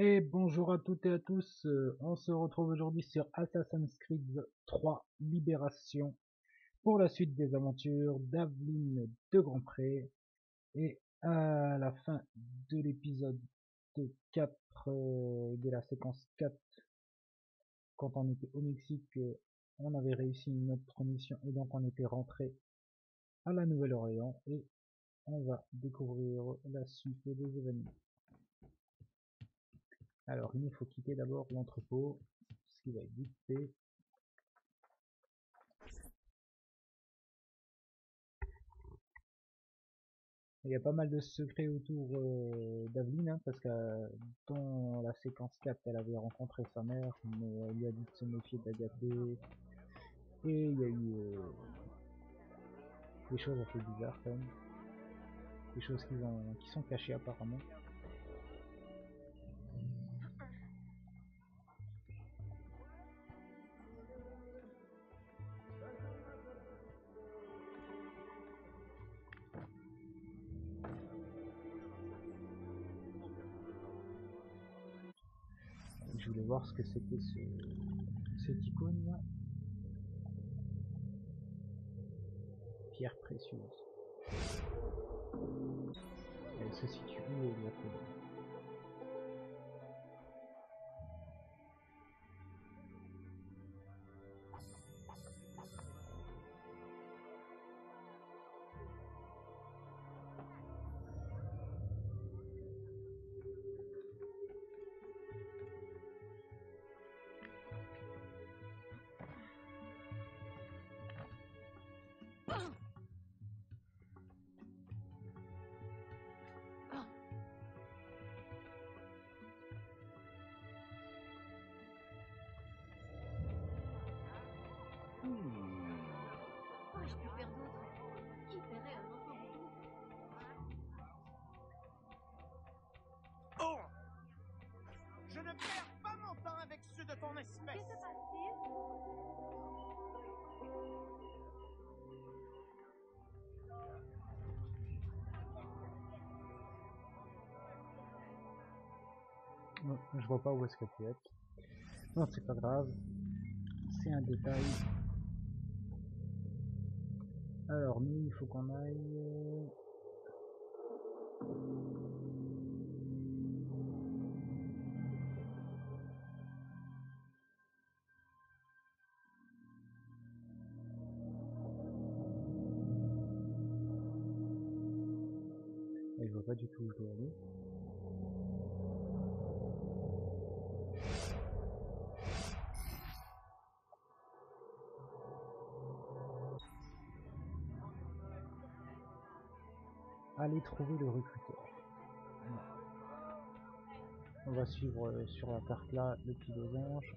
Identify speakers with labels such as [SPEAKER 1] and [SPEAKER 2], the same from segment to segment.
[SPEAKER 1] Et bonjour à toutes et à tous, euh, on se retrouve aujourd'hui sur Assassin's Creed 3 Libération pour la suite des aventures d'Aveline de Grandpré et à la fin de l'épisode 4 euh, de la séquence 4 quand on était au Mexique euh, on avait réussi notre mission et donc on était rentré à la Nouvelle-Orléans et on va découvrir la suite des événements. Alors, il nous faut quitter d'abord l'entrepôt, ce qui va être vite. Il y a pas mal de secrets autour euh, d'Aveline, hein, parce que dans la séquence 4, elle avait rencontré sa mère, mais elle a dit de se méfier d'Agathé. Et il y a eu euh, des choses assez bizarres quand même. Des choses qui sont cachées apparemment. Que c'était ce, cette icône là. Pierre précieuse. Elle se situe où
[SPEAKER 2] Je
[SPEAKER 1] vois pas où est-ce qu'elle peut être. Non, c'est pas grave. C'est un détail. Alors, nous, il faut qu'on aille... du où je aller. Allez trouver le recruteur. On va suivre euh, sur la carte là le petit losange.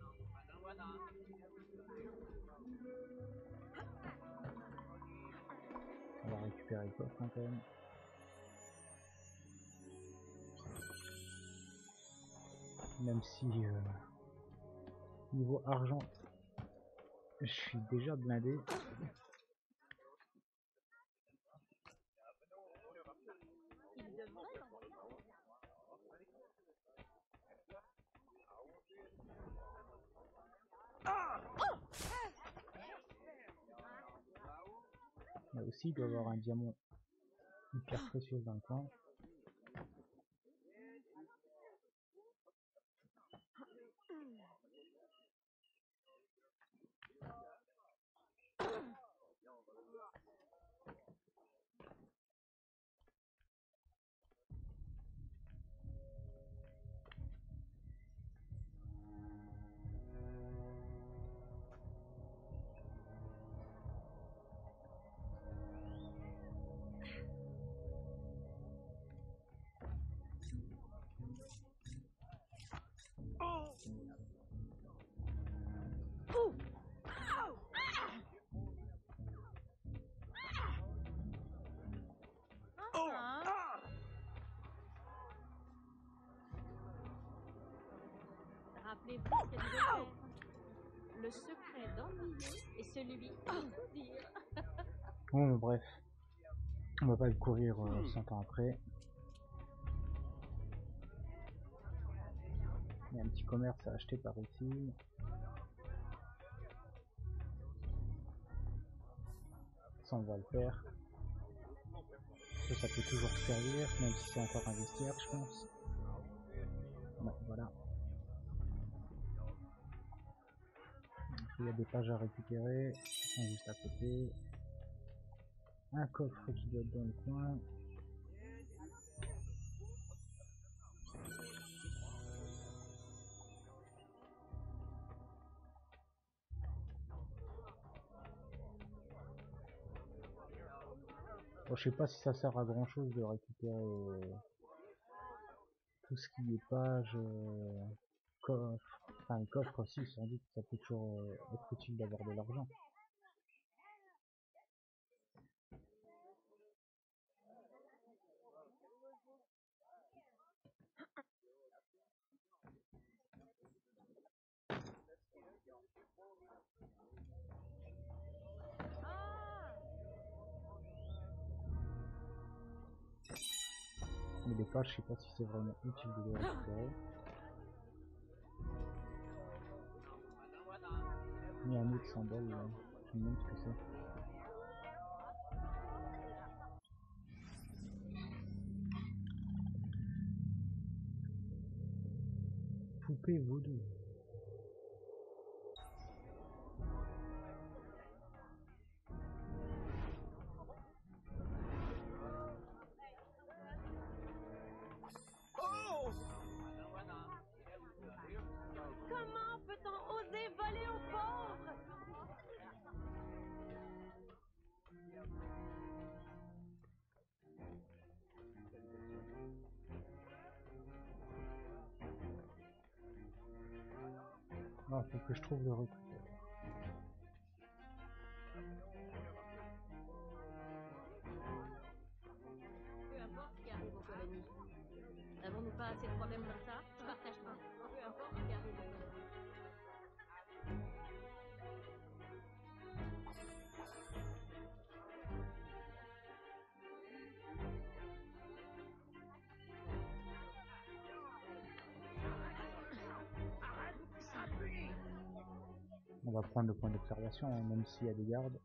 [SPEAKER 1] On va récupérer coffre hein, quand même. Même si euh, niveau argent, je suis déjà blindé. Aussi, il doit y avoir un diamant, une pierre précieuse dans le coin.
[SPEAKER 2] De dire.
[SPEAKER 1] Bon, mais bref, on va pas le courir euh, 100 ans après. Il y a un petit commerce à acheter par ici. Ça, on va le faire. Ça, ça peut toujours servir, même si c'est encore un vestiaire, je pense. Voilà. Donc, il y a des pages à récupérer, qui sont juste à côté. Un coffre qui doit être dans le coin. Bon, je sais pas si ça sert à grand chose de récupérer euh, tout ce qui est page, euh, coffre, enfin coffre aussi, sans doute ça peut toujours euh, être utile d'avoir de l'argent. Mais les pages, je sais pas si c'est vraiment utile de les récupérer. A un autre symbole là. Je me. Poupée vaudou. Ah, faut que je trouve le recruteur. On va prendre le point d'observation, hein, même s'il y a des gardes.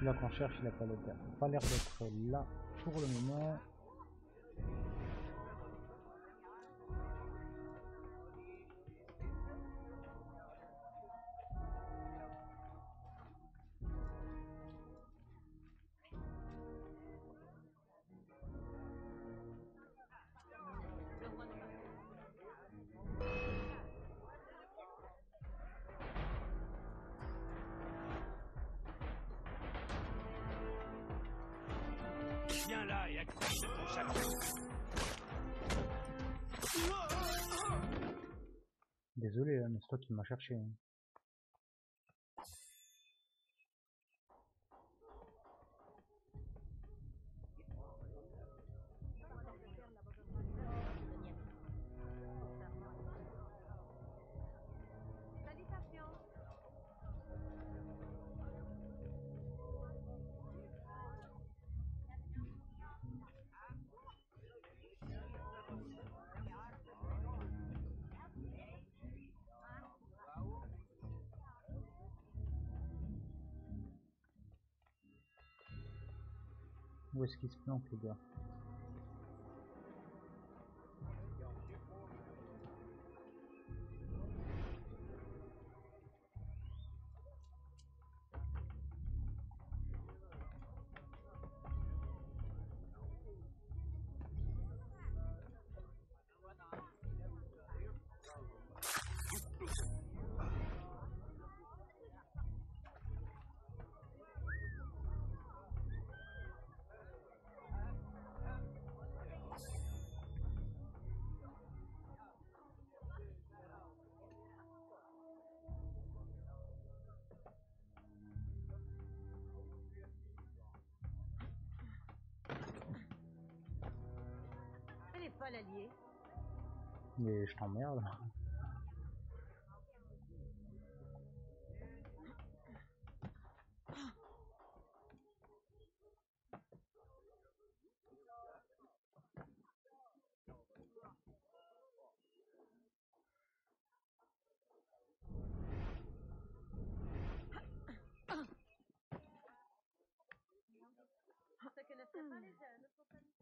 [SPEAKER 1] Celui-là qu'on cherche, il a pas l'air d'être- pas l'air d'être là pour le moment. Désolé, hein, mais c'est toi qui m'as cherché. hein. Où est-ce qu'il se planque, le gars? Mais je t'emmerde.
[SPEAKER 3] Les jeunes.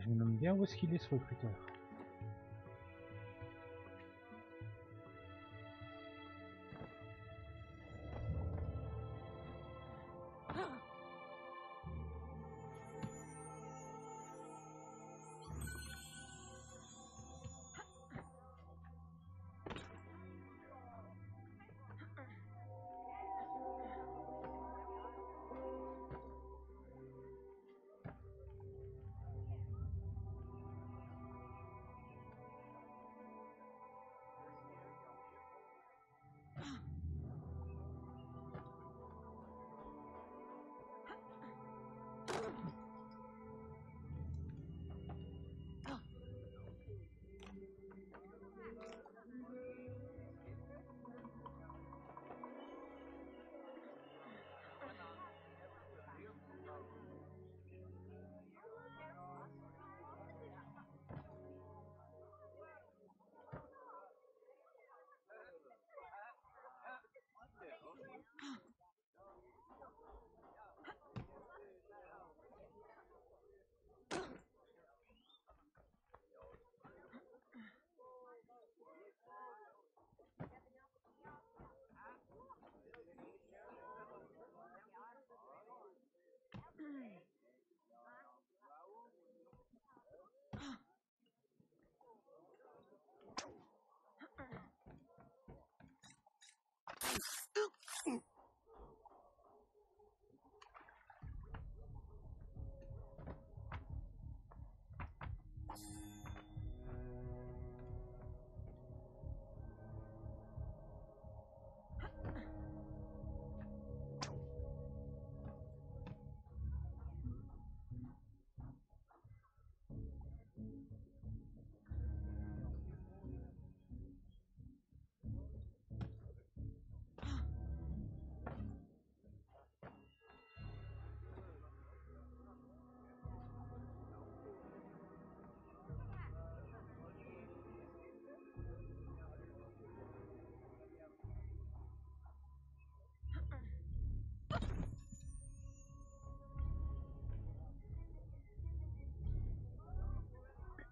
[SPEAKER 4] Je me demande
[SPEAKER 1] bien où est-ce qu'il est ce recruteur.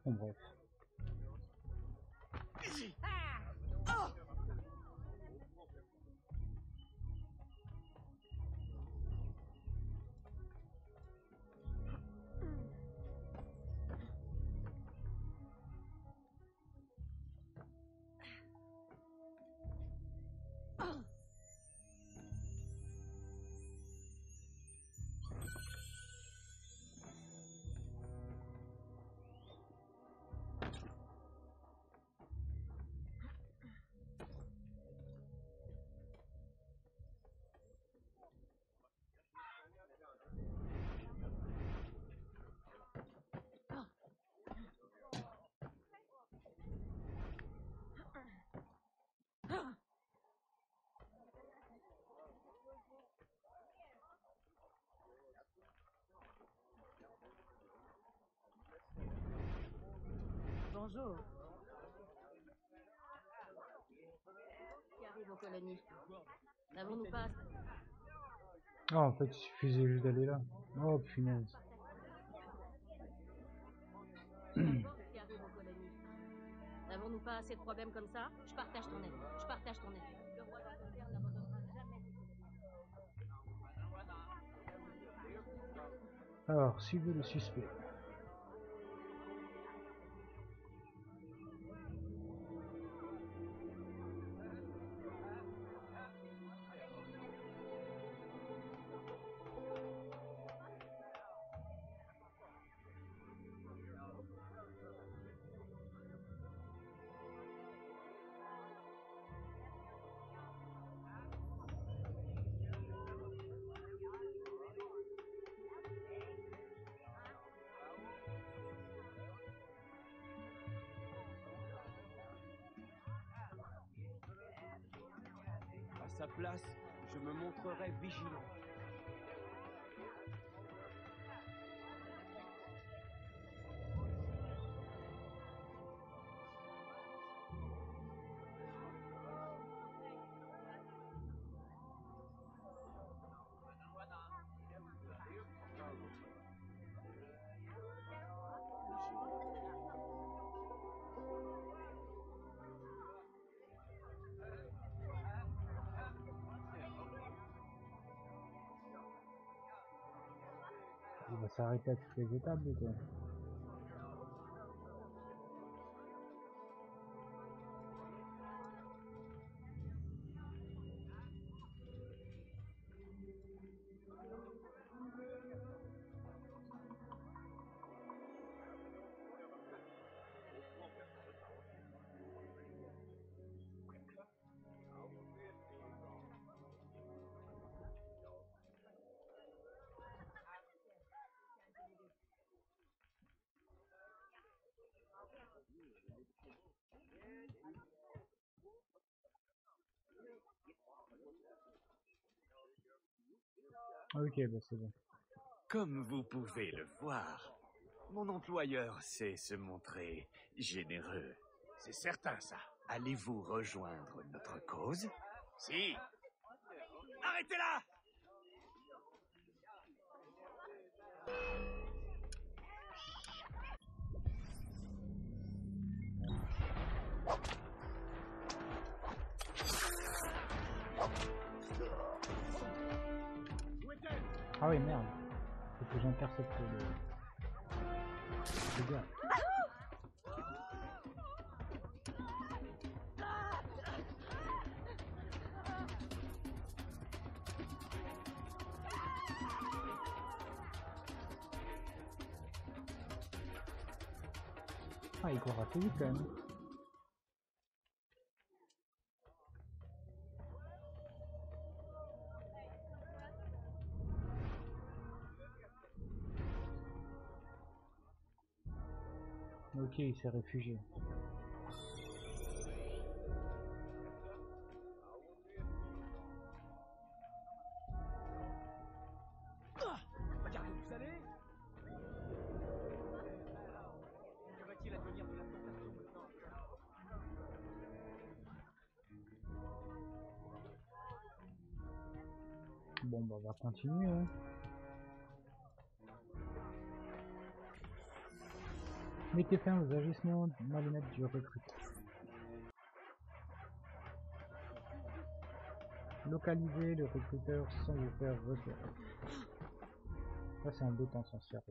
[SPEAKER 1] Bon bref.
[SPEAKER 2] Bonjour. Qui arrive aux colonies N'avons-nous pas
[SPEAKER 1] Ah, en fait, il suffisait juste d'aller là. Oh, punaise.
[SPEAKER 2] N'avons-nous pas assez de problèmes comme ça Je partage ton avis. Je partage ton avis. Le roi d'Angleterre n'abandonnera jamais ses colonies.
[SPEAKER 1] Alors, suivez le suspect.
[SPEAKER 5] জায়গায় বিশ লোক
[SPEAKER 1] Il va s'arrêter à toutes les étapes, quoi. Ok, bah c'est.
[SPEAKER 6] Comme vous pouvez le voir, mon employeur sait se montrer généreux.
[SPEAKER 7] C'est certain, ça.
[SPEAKER 6] Allez-vous rejoindre notre cause?
[SPEAKER 7] Si. Arrêtez-la
[SPEAKER 1] Ah, il court assez vite quand même.
[SPEAKER 5] De la plantation maintenant
[SPEAKER 1] Bon, bah, on va continuer. Hein. Mettez fin aux agissements malhonnêtes du recruteur. Localisez le recruteur sans vous faire repérer. Ça, c'est embêtant sans se faire.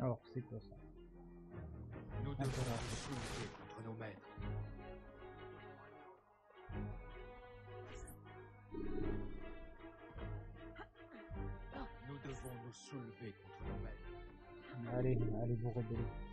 [SPEAKER 1] Alors, c'est quoi ça
[SPEAKER 6] Nous ah,
[SPEAKER 1] devons
[SPEAKER 6] nous soulever contre nos maîtres. Nous devons nous soulever contre nos maîtres.
[SPEAKER 1] Allez, allez vous rebeller.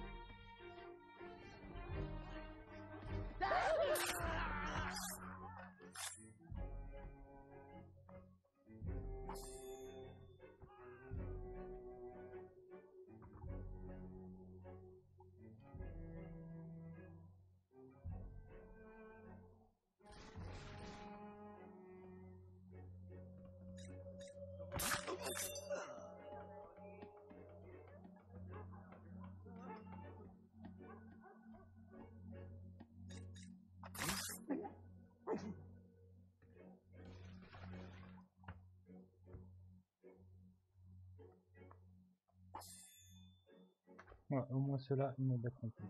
[SPEAKER 1] Au moins ceux-là, ils me battront plus.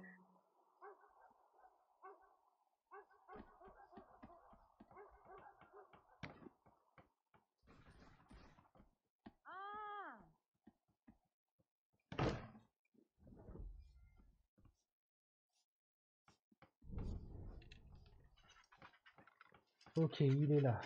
[SPEAKER 1] Ok, il est là.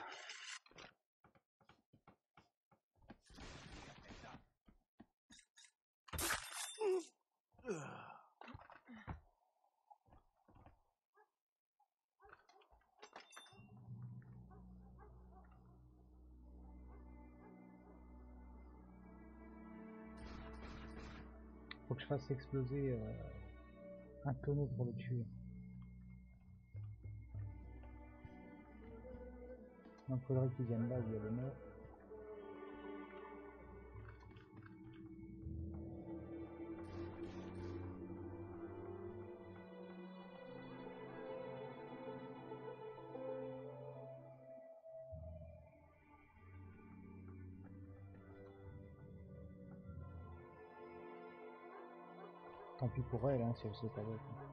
[SPEAKER 1] Je fasse exploser euh, un tonneau pour le tuer. Donc faudrait qu'ils viennent là où il y a le mort. Tant pis pour elle, hein, si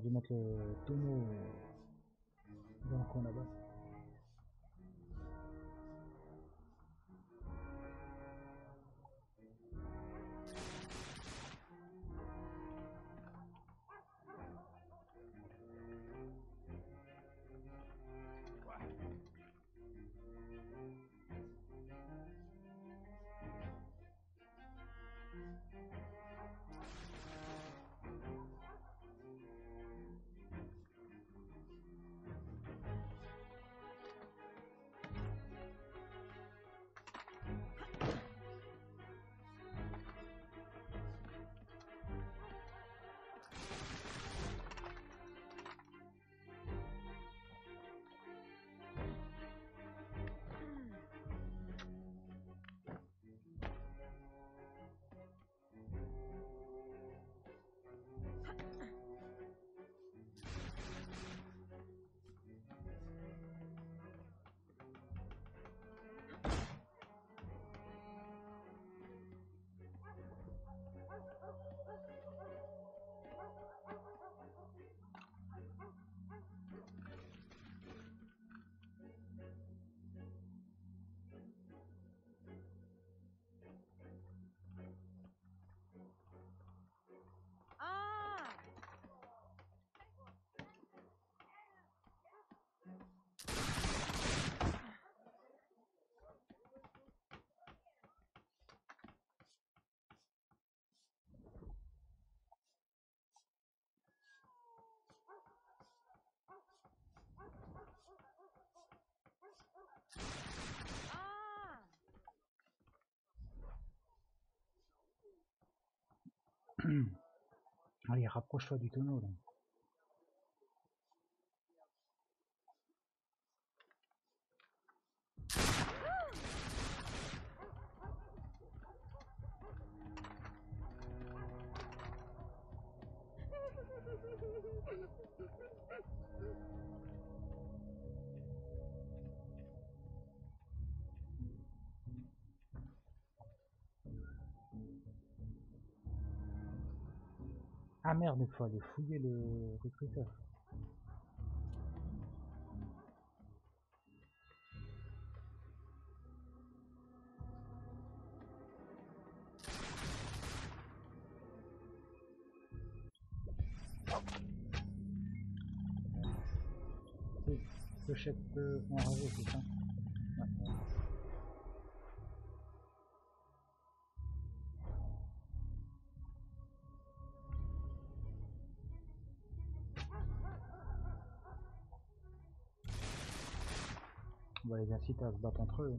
[SPEAKER 1] dû mettre le tonneau dans le coin là-bas. Allez, rapproche-toi du tonneau. Ah merde, il faut aller fouiller le recruteur. Pochette euh, enragée, c'est ça Ouais. Va les inciter à se battre entre eux.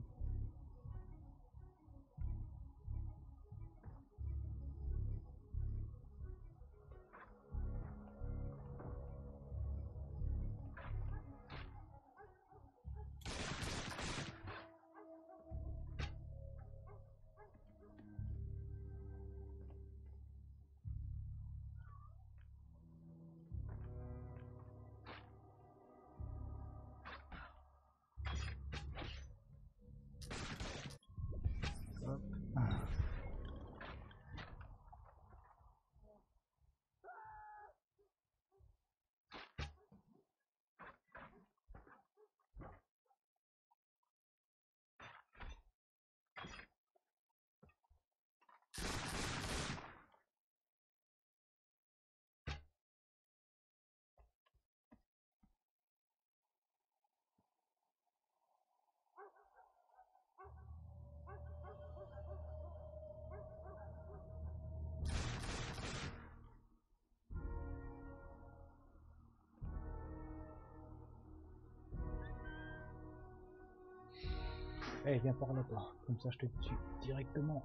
[SPEAKER 1] Eh, viens par là. Comme ça, je te tue directement.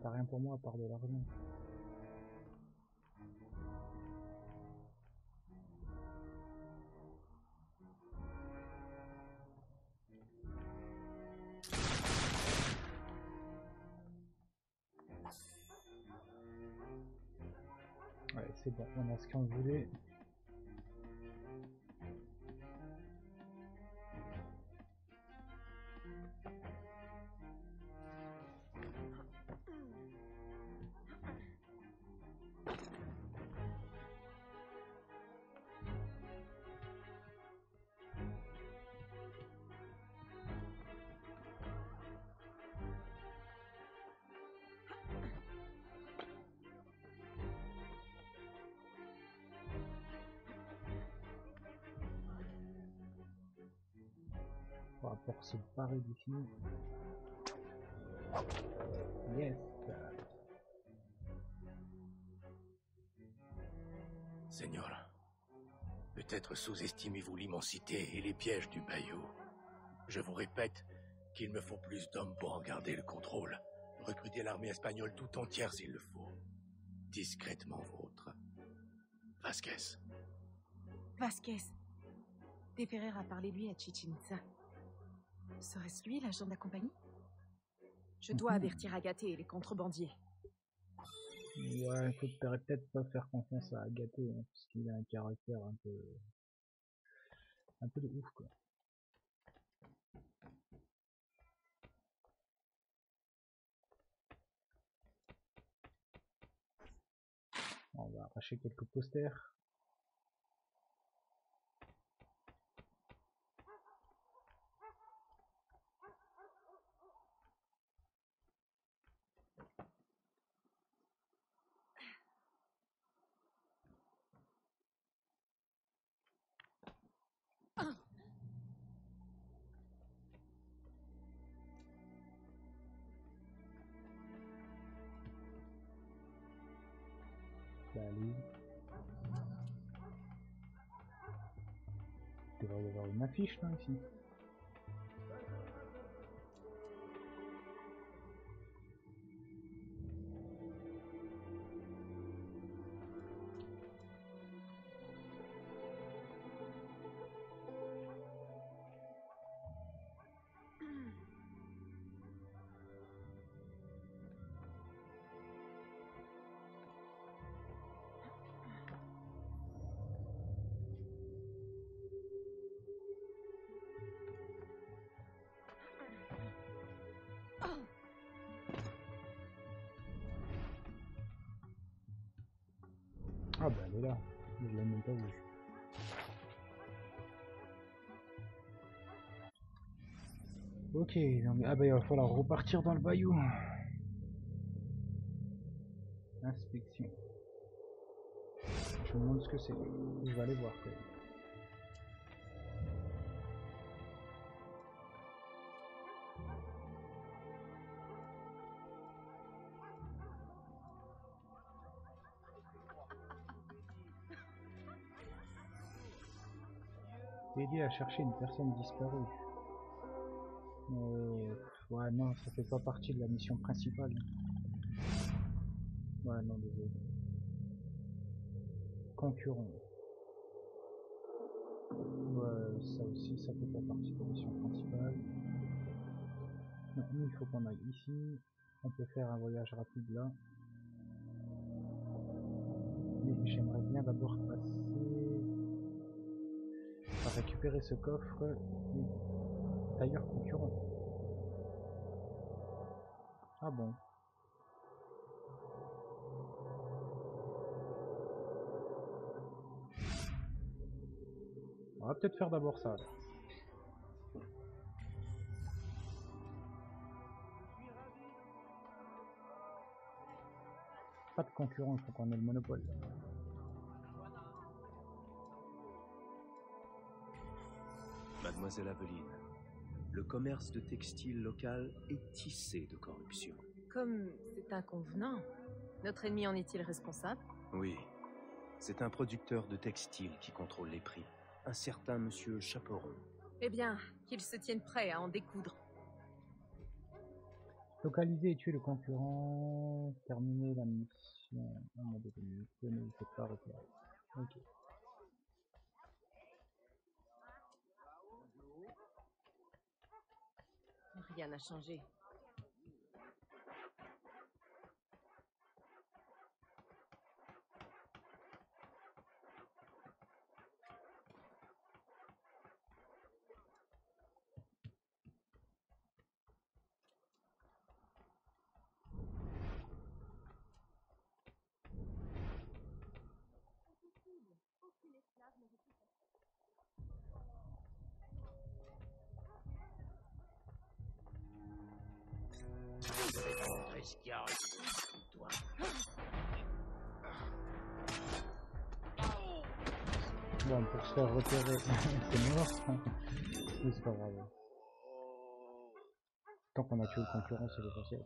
[SPEAKER 1] T'as rien pour moi à part de l'argent. Ce qu'on voulait. Yes.
[SPEAKER 6] Seigneur, peut-être sous-estimez-vous l'immensité et les pièges du bayou. Je vous répète qu'il me faut plus d'hommes pour en garder le contrôle. Recruter l'armée espagnole tout entière s'il le faut. Discrètement vôtre. Vasquez.
[SPEAKER 8] Vasquez. Déferrer a parlé lui à Chichen Itza. Serait-ce lui l'agent de la compagnie? Je dois
[SPEAKER 1] Mhm.
[SPEAKER 8] avertir Agathe et les contrebandiers.
[SPEAKER 1] Ouais, faut peut-être pas faire confiance à Agathe, hein, parce qu'il a un caractère un peu... un peu de ouf, quoi. On va arracher quelques posters. Y avoir une affiche bah là. Ok, donc, ah bah il va falloir repartir dans le bayou. Inspection. Je me demande ce que c'est. Je vais aller voir quand même. À chercher une personne disparue. Ouais, non, ça fait pas partie de la mission principale. Ouais, non, désolé. Concurrent. Ouais, ça aussi, ça fait pas partie de la mission principale. Non, nous, il faut qu'on aille ici. On peut faire un voyage rapide là. Mais j'aimerais bien d'abord passer récupérer ce coffre d'ailleurs concurrent. Ah bon. On va peut-être faire d'abord ça. Pas de concurrent, il faut qu'on ait le monopole.
[SPEAKER 9] Mademoiselle Aveline, le commerce de textile local est tissé de corruption.
[SPEAKER 8] Comme c'est inconvenant, notre ennemi en est-il responsable?
[SPEAKER 9] Oui, c'est un producteur de textile qui contrôle les prix. Un certain monsieur Chaperon.
[SPEAKER 8] Eh bien, qu'il se tienne prêt à en découdre.
[SPEAKER 1] Localiser et tuer le concurrent. Terminer la mission. Ne pas repérer. Ok.
[SPEAKER 8] Rien n'a changé.
[SPEAKER 1] Bon, pour se faire repérer, c'est mort. C'est pas grave. Tant qu'on a tué le concurrent, c'est l'essentiel.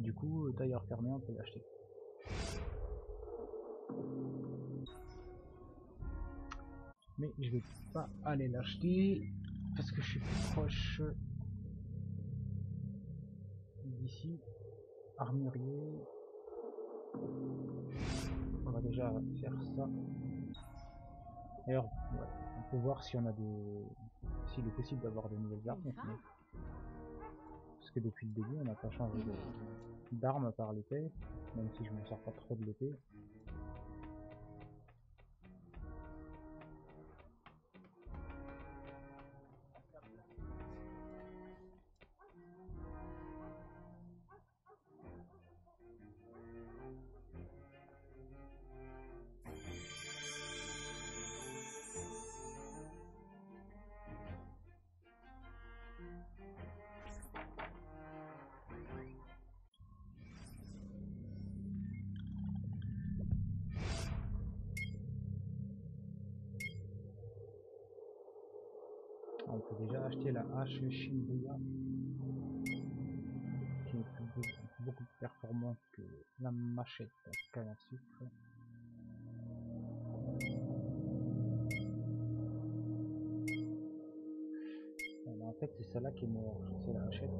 [SPEAKER 1] Du coup, tailleur fermé, on peut l'acheter. Mais je vais pas aller l'acheter parce que je suis proche d'ici. Armurier. On va déjà faire ça. D'ailleurs, on peut voir si on a des. s'il est possible d'avoir de nouvelles armes. aussi. Que depuis le début, on n'a pas changé de- d'arme à part l'épée, même si je m'en sers pas trop de l'épée. Hache Shibuya qui est beaucoup, plus performante que la machette à canne à sucre. En fait, c'est celle-là qui est meilleure, c'est la hachette.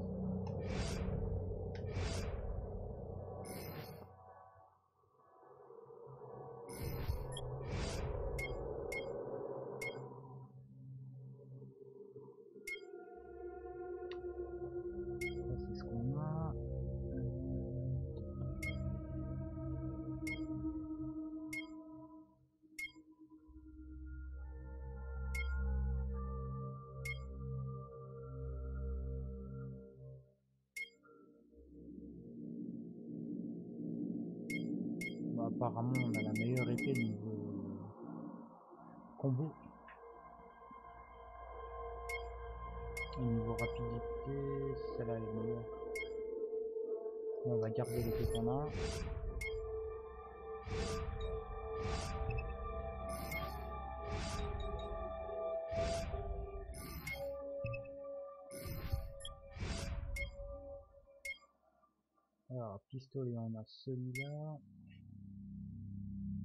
[SPEAKER 1] Pistolet, on a celui-là.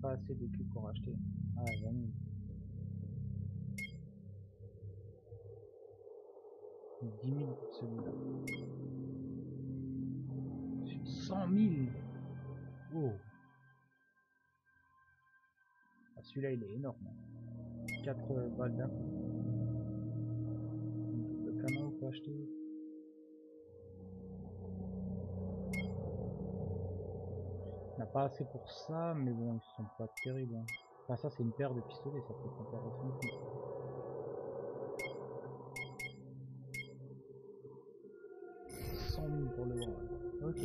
[SPEAKER 1] Pas assez d'écus pour acheter. Ah, 20 000. 10 000 pour celui-là. 100 000 Oh ah, Celui-là, il est énorme. 4 balles d'un. Le canon, on peut acheter. On n'a pas assez pour ça, mais bon, ils sont pas terribles. hein. Enfin, ça, c'est une paire de pistolets, ça peut être intéressant. aussi. Cent mille pour le bras. Ok.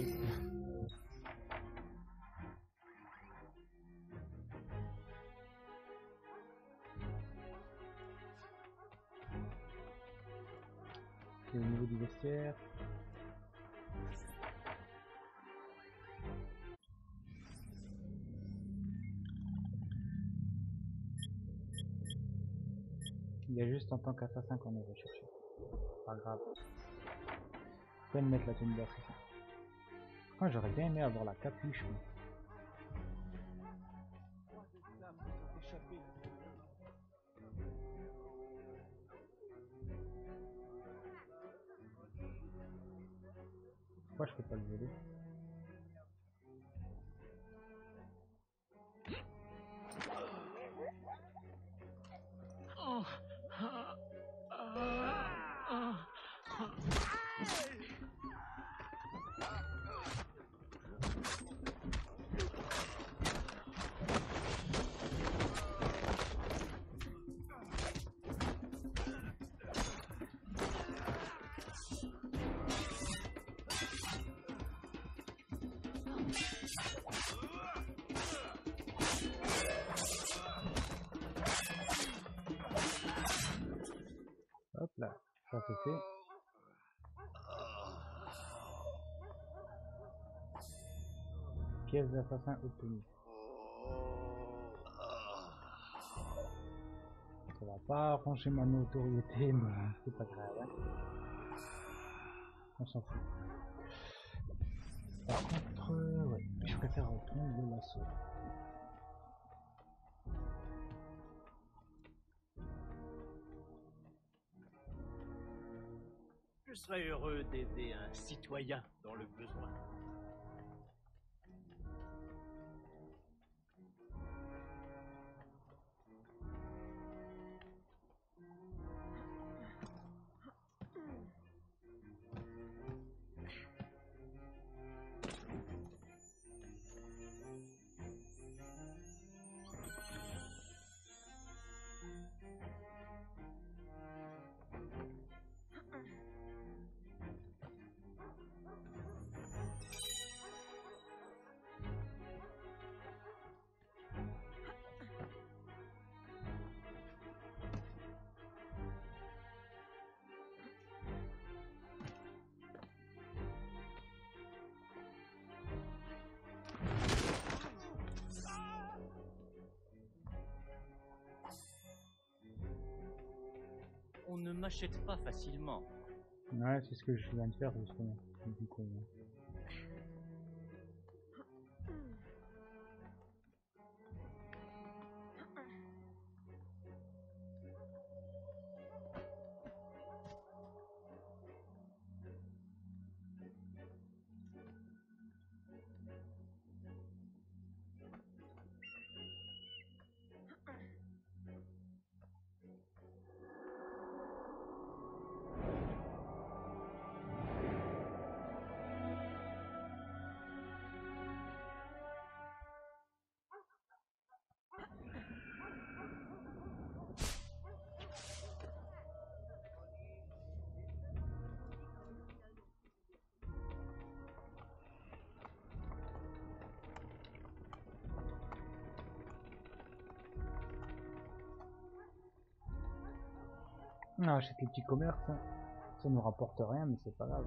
[SPEAKER 1] A juste en tant qu'assassin qu'on est recherché. Pas grave. Je peux me mettre la tenue d'assassin. Moi j'aurais bien aimé avoir la capuche. Pourquoi je peux pas le voler? Ça c'est fait. Pièce d'assassin obtenue. Ça va pas arranger ma notoriété, mais c'est pas grave. hein. On s'en fout. Par contre, ouais, je préfère reprendre le lasso.
[SPEAKER 10] Serais heureux d'aider un citoyen dans le besoin.
[SPEAKER 5] Ne m'achète pas facilement.
[SPEAKER 1] Ouais, c'est ce que je viens de faire justement. Du coup, ouais. On achète les petits commerces. hein. Ça nous rapporte rien, mais c'est pas grave.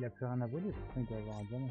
[SPEAKER 1] Il a plus rien à voler, il doit avoir un diamant.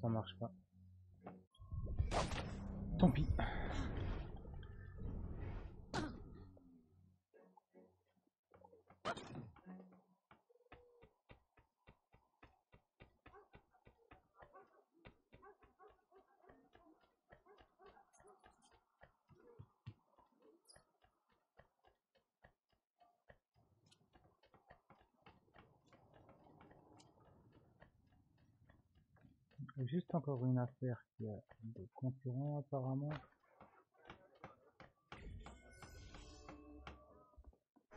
[SPEAKER 1] Ça marche pas. Tant pis. Juste encore une affaire qui a des concurrents apparemment.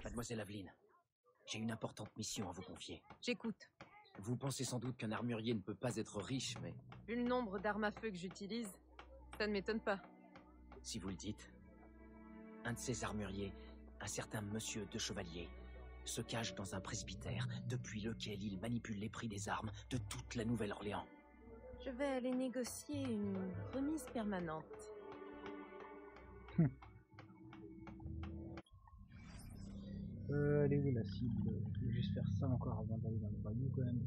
[SPEAKER 11] Mademoiselle Aveline, j'ai une importante mission à vous confier.
[SPEAKER 8] J'écoute.
[SPEAKER 11] Vous pensez sans doute qu'un armurier ne peut pas être riche, mais
[SPEAKER 8] Vu le nombre d'armes à feu que j'utilise, ça ne m'étonne pas.
[SPEAKER 11] si vous le dites, un de ces armuriers, un certain monsieur de Chevalier, se cache dans un presbytère depuis lequel il manipule les prix des armes de toute la Nouvelle-Orléans.
[SPEAKER 8] Je vais aller négocier une remise permanente.
[SPEAKER 1] Euh, elle est où la cible? Je vais juste faire ça encore avant d'aller dans le bayou quand même.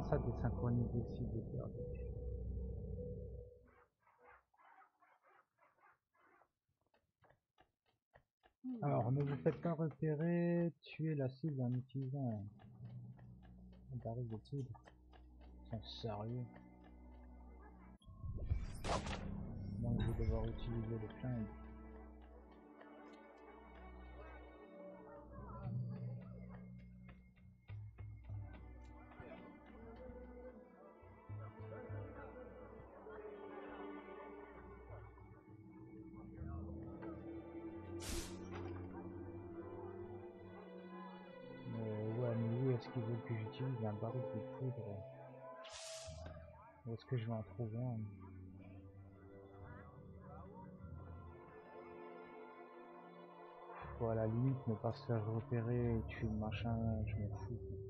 [SPEAKER 1] Comment ça désynchronise les cibles de perdre Alors, ne vous faites pas repérer, tuez la cible en utilisant un baril de poudre. Ils sont sérieux. Donc, je vais devoir utiliser le flingue. Que je vais en trouver un Faut à la limite ne pas se faire repérer tuer machin, je m'en fous.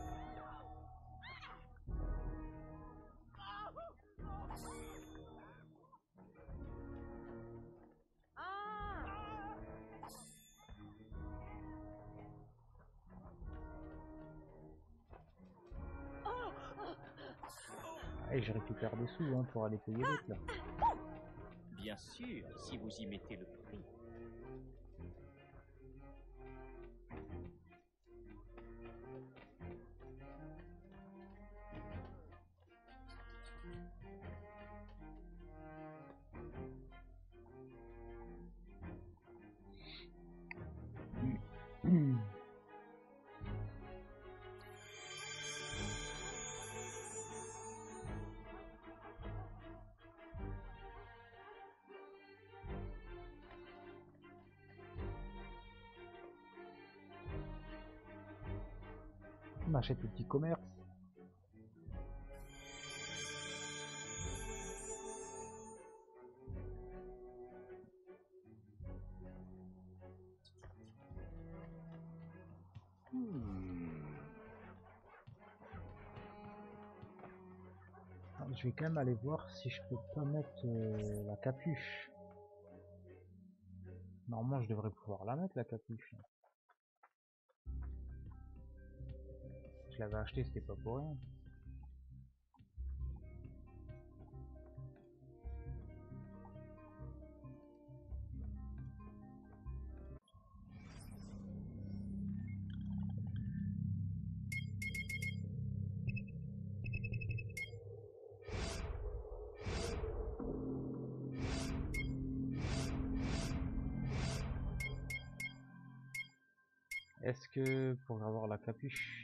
[SPEAKER 1] Des sous hein, pour aller payer l'autre là.
[SPEAKER 11] Bien sûr, si vous y mettez le prix.
[SPEAKER 1] On le petit commerce. Alors, Je vais quand même aller voir si je peux pas mettre euh, la capuche. Normalement, je devrais pouvoir la mettre la capuche. L'avais acheté, c'était pas pour rien. Est-ce que pour avoir la capuche,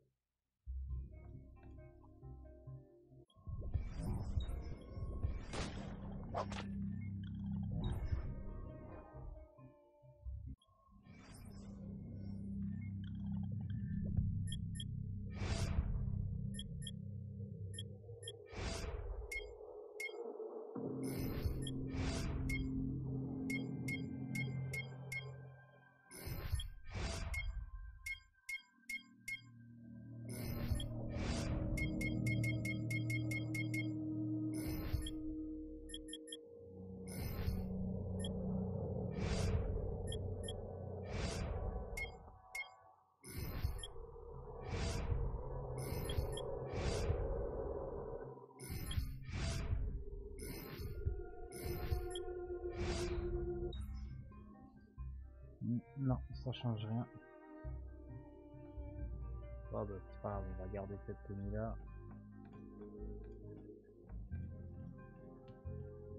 [SPEAKER 1] change rien. Bon, bah, pas on va garder cette tenue là.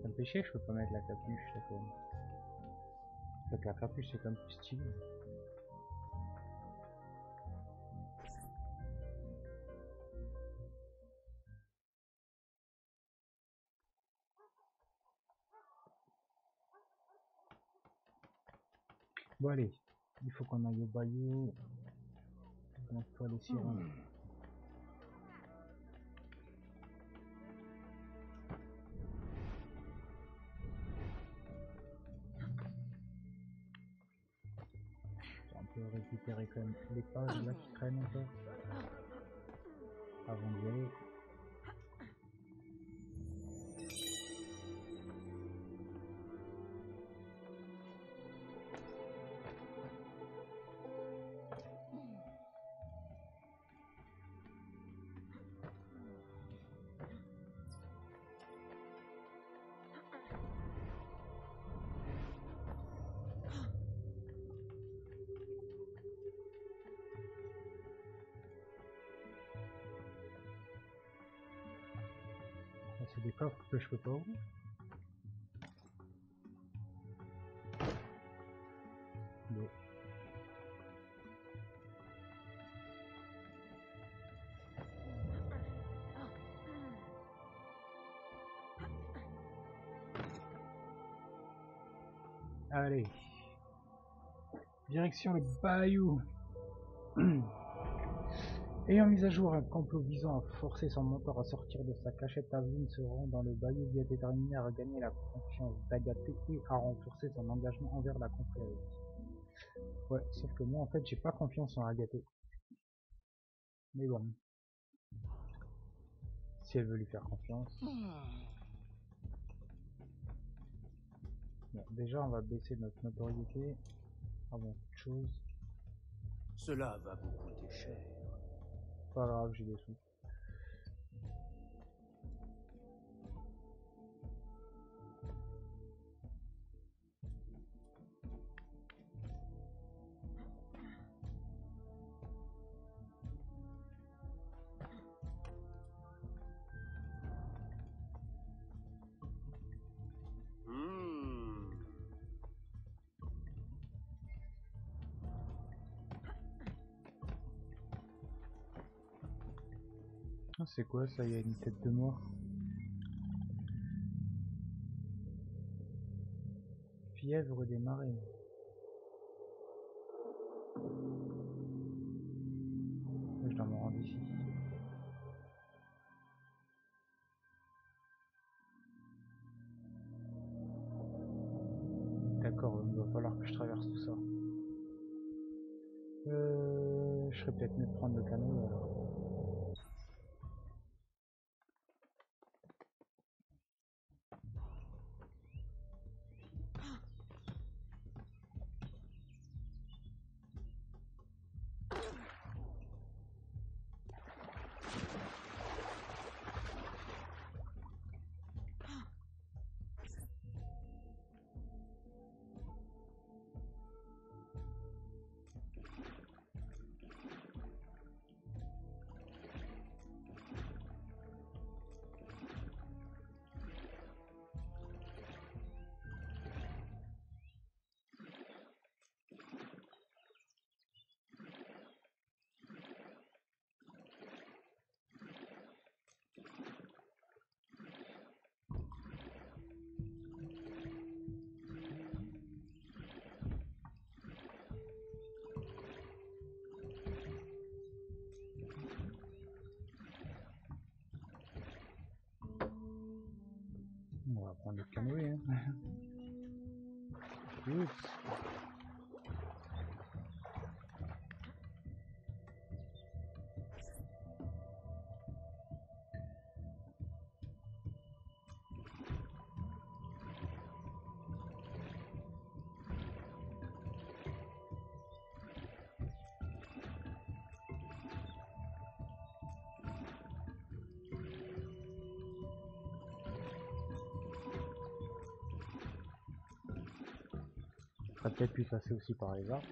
[SPEAKER 1] Ça me fait chier je peux pas mettre la capuche la capuche c'est quand même plus stylé. Bon allez, il faut qu'on aille au bayou. Donc toi les sirènes. On peut récupérer quand même les pages là qui traînent encore. Avant d'y aller. Coffres que je peux pas ouvrir. Bon. Allez. Direction le bayou. Ayant mis à jour un complot visant à forcer son mentor à sortir de sa cachette, Aveline se rend dans le bayou bien déterminé à regagner la confiance d'Agathé et à renforcer son engagement envers la confrérie. Ouais, sauf que moi en fait j'ai pas confiance en Agathé. Mais bon. Si elle veut lui faire confiance. Bon, déjà on va baisser notre notoriété avant toute chose.
[SPEAKER 10] Cela va vous coûter cher.
[SPEAKER 1] Pas grave, j'ai des sous. C'est quoi ça Il y a une tête de mort. Fièvre des marées. Je dois me rendre ici. D'accord, il va falloir que je traverse tout ça. Euh, je serais peut-être mieux de prendre le canot. Serait peut-être pu passer aussi par les arbres.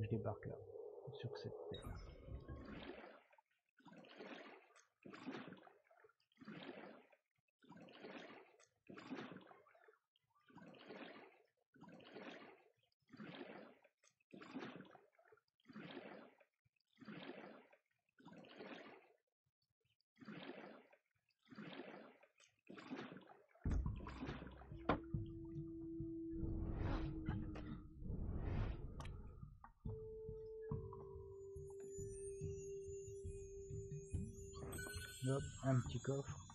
[SPEAKER 1] Je débarque là, Un petit coffre.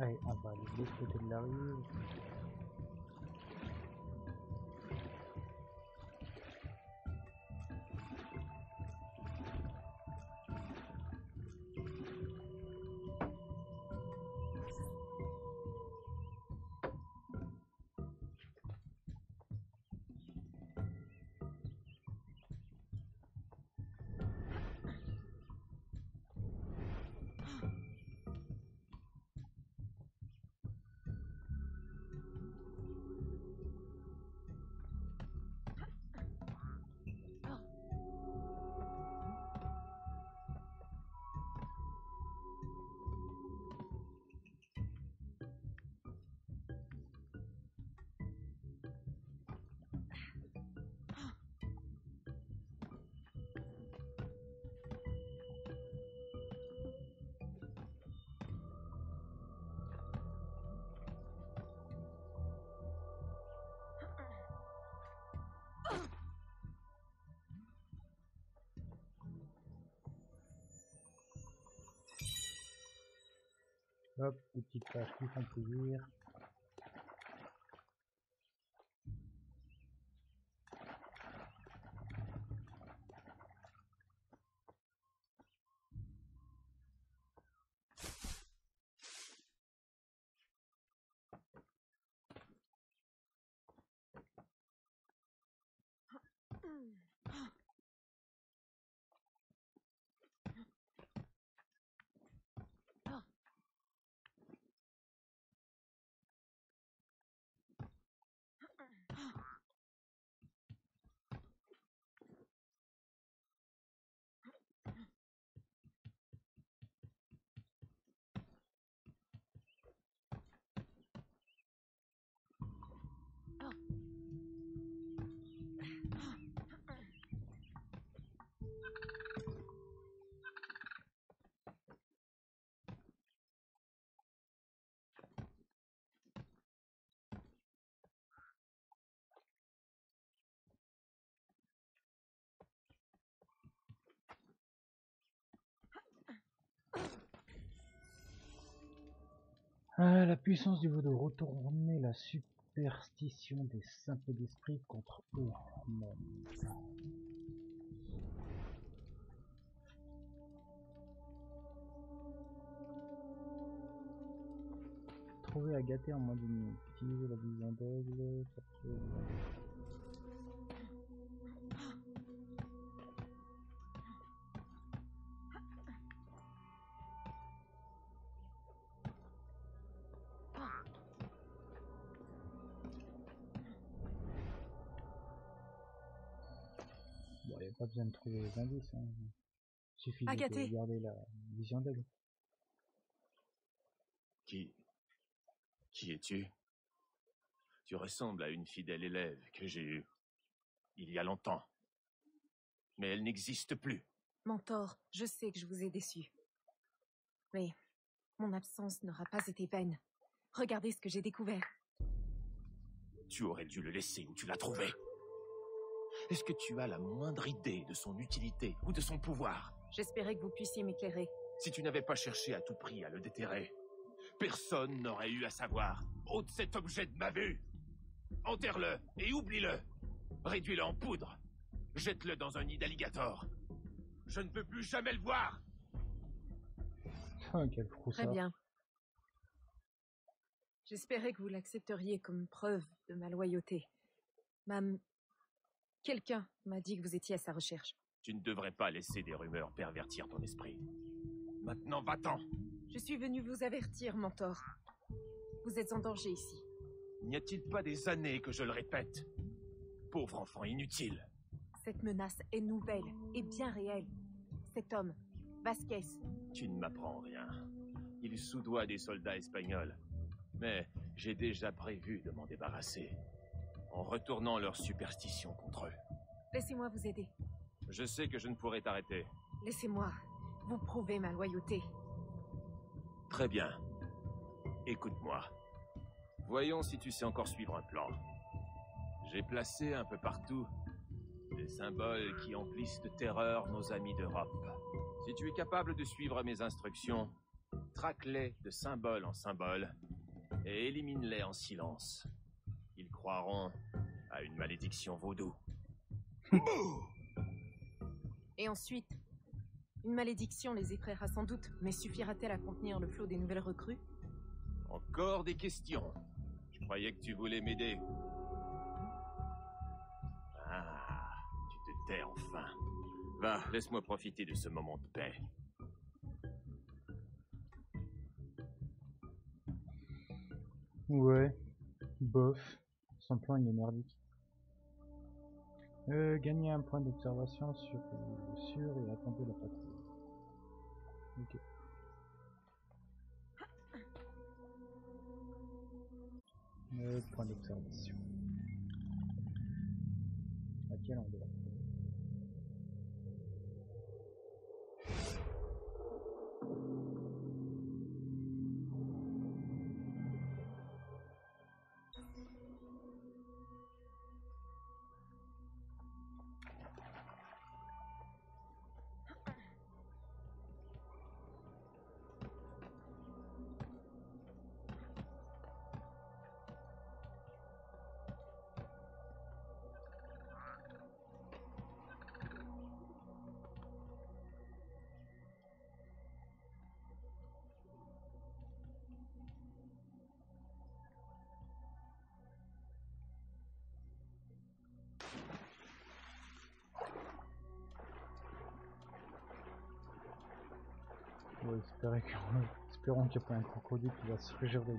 [SPEAKER 1] Allez, on va aller de l'autre côté de la rue. Ah, la puissance du vaudou, retourner la superstition des simples d'esprit contre eux-mêmes. Trouver à gâter en moins d'une minute. Utiliser la vision d'aigle. Besoin de trouver les indices. Hein. Suffit de regarder la vision d'aigle.
[SPEAKER 10] Qui. Qui es-tu? Tu ressembles à une fidèle élève que j'ai eue il y a longtemps. Mais elle n'existe plus.
[SPEAKER 8] Mentor, je sais que je vous ai déçu. Mais mon absence n'aura pas été vaine. Regardez ce que j'ai découvert.
[SPEAKER 10] Tu aurais dû le laisser où tu l'as trouvé. Est-ce que tu as la moindre idée de son utilité ou de son pouvoir?
[SPEAKER 8] J'espérais que vous puissiez m'éclairer.
[SPEAKER 10] Si tu n'avais pas cherché à tout prix à le déterrer, personne n'aurait eu à savoir. Ôte cet objet de ma vue Enterre-le et oublie-le Réduis-le en poudre Jette-le dans un nid d'alligator Je ne veux plus jamais le voir
[SPEAKER 1] quel.
[SPEAKER 8] Très bien. J'espérais que vous l'accepteriez comme preuve de ma loyauté. Mam, quelqu'un m'a dit que vous étiez à sa recherche.
[SPEAKER 10] Tu ne devrais pas laisser des rumeurs pervertir ton esprit. Maintenant, va-t'en
[SPEAKER 8] Je suis venu vous avertir, mentor. Vous êtes en danger ici.
[SPEAKER 10] N'y a-t-il pas des années que je le répète? Pauvre enfant inutile
[SPEAKER 8] Cette menace est nouvelle et bien réelle. Cet homme, Vasquez,
[SPEAKER 10] Tu ne m'apprends rien. Il soudoie des soldats espagnols. Mais j'ai déjà prévu de m'en débarrasser. En retournant leur superstition contre eux.
[SPEAKER 8] laissez-moi vous aider.
[SPEAKER 10] Je sais que je ne pourrai t'arrêter.
[SPEAKER 8] Laissez-moi vous prouver ma loyauté.
[SPEAKER 10] Très bien. Écoute-moi. Voyons si tu sais encore suivre un plan. J'ai placé un peu partout des symboles qui emplissent de terreur nos amis d'Europe. Si tu es capable de suivre mes instructions, traque-les de symbole en symbole et élimine-les en silence. Croiront à une malédiction vaudou.
[SPEAKER 8] Et ensuite, une malédiction les effraiera sans doute, mais suffira-t-elle à contenir le flot des nouvelles recrues?
[SPEAKER 10] Encore des questions. Je croyais que tu voulais m'aider. Ah, tu te tais enfin. Va, laisse-moi profiter de ce moment de paix.
[SPEAKER 1] Ouais, bof. Son plan il est merdique. Euh, gagner un point d'observation sur, sur et attenter la patrouille. Ok. Euh, point d'observation. À quel endroit? espérons qu'il n'y a pas un crocodile qui va se régir de.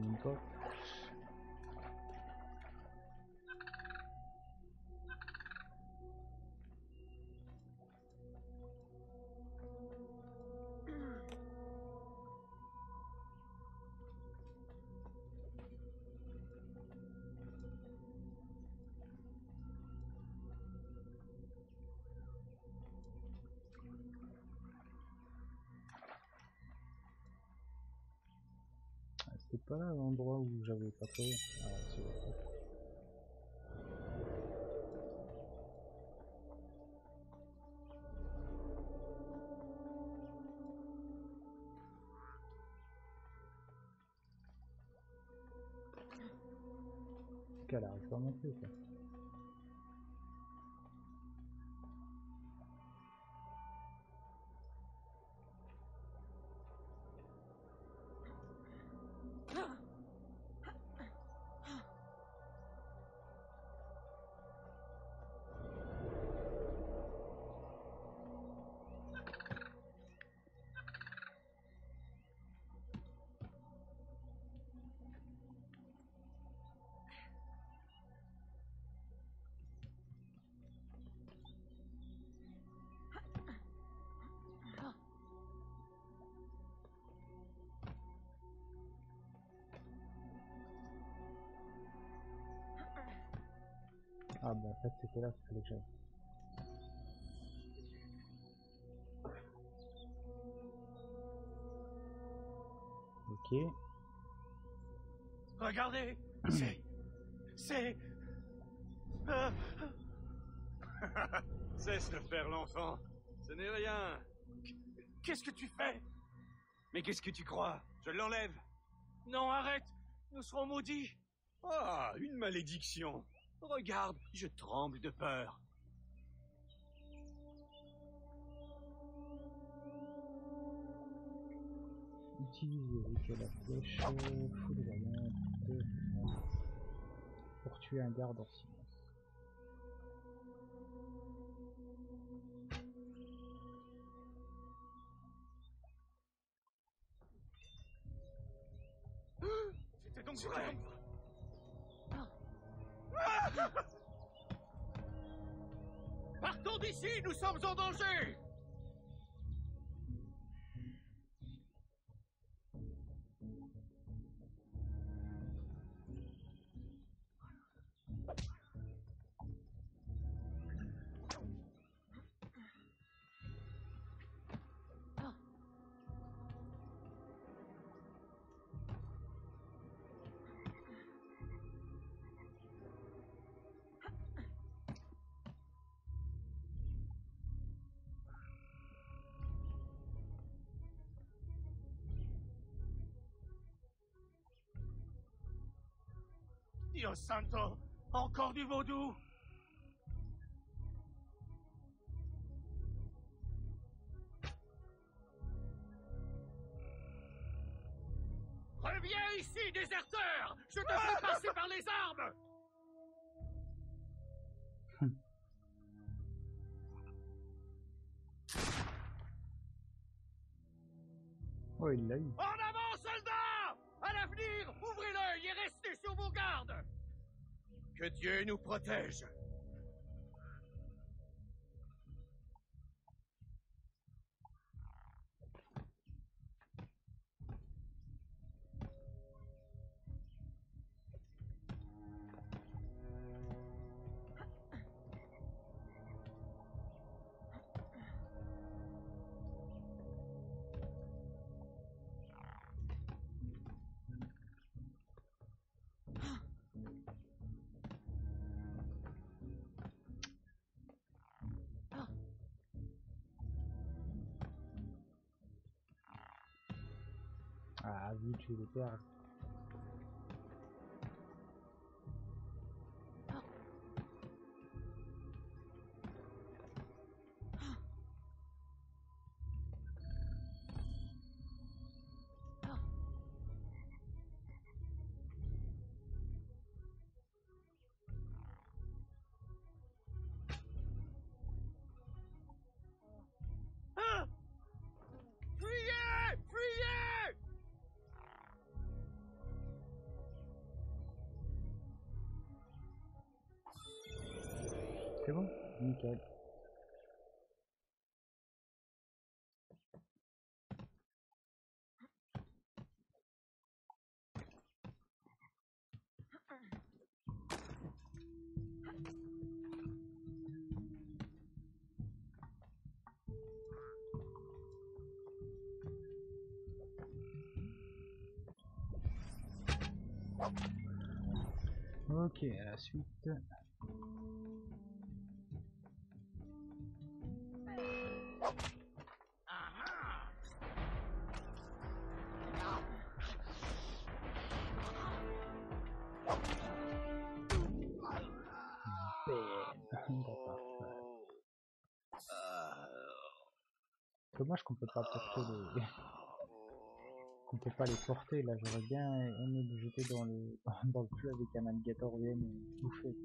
[SPEAKER 1] Là l'endroit où j'avais pas trouvé. Ah, qu'elle arrive pas à monter quoi. Ah bon, en fait c'était là fallait que. Ok.
[SPEAKER 7] Regardez, c'est... C'est... Ah.
[SPEAKER 12] Cesse de faire l'enfant. Ce n'est rien.
[SPEAKER 7] Qu'est-ce que tu fais?
[SPEAKER 12] Mais qu'est-ce que tu crois? Je l'enlève.
[SPEAKER 7] Non, arrête Nous serons maudits
[SPEAKER 12] Ah, une malédiction. Regarde, je tremble de peur.
[SPEAKER 1] Utilisez avec la flèche euh, foudroyante pour tuer un garde en silence.
[SPEAKER 7] C'était donc vrai Partons d'ici, nous sommes en danger Dios santo Encore du vaudou. Reviens ici, déserteur. Je te fais passer par les armes.
[SPEAKER 1] Oh, il l'a eu.
[SPEAKER 7] En avant, soldats À l'avenir, ouvrez l'œil et restez Que Dieu nous protège
[SPEAKER 1] Ah, vite, je vais les Ok, à la suite. Dommage qu'on peut pas porter les... qu'on peut pas les porter là, j'aurais bien aimé les jeter dans le dans le fleuve avec un alligator vienne et bouffer.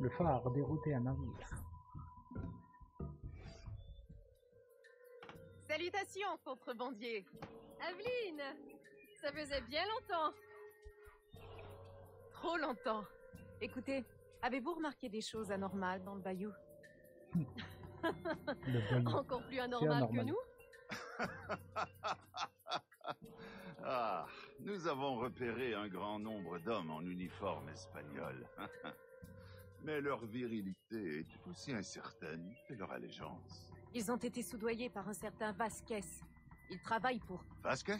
[SPEAKER 1] Le phare dérouté un navire.
[SPEAKER 8] Salutations, contrebandier.
[SPEAKER 2] Aveline Ça faisait bien longtemps.
[SPEAKER 8] Trop longtemps. Écoutez, avez-vous remarqué des choses anormales dans le bayou?
[SPEAKER 1] Le bayou.
[SPEAKER 2] Encore plus
[SPEAKER 1] C'est
[SPEAKER 2] anormal que nous
[SPEAKER 13] Ah, nous avons repéré un grand nombre d'hommes en uniforme espagnol. Mais leur virilité est tout aussi incertaine que leur allégeance.
[SPEAKER 8] Ils ont été soudoyés par un certain Vasquez. Il travaille pour...
[SPEAKER 13] Vasquez?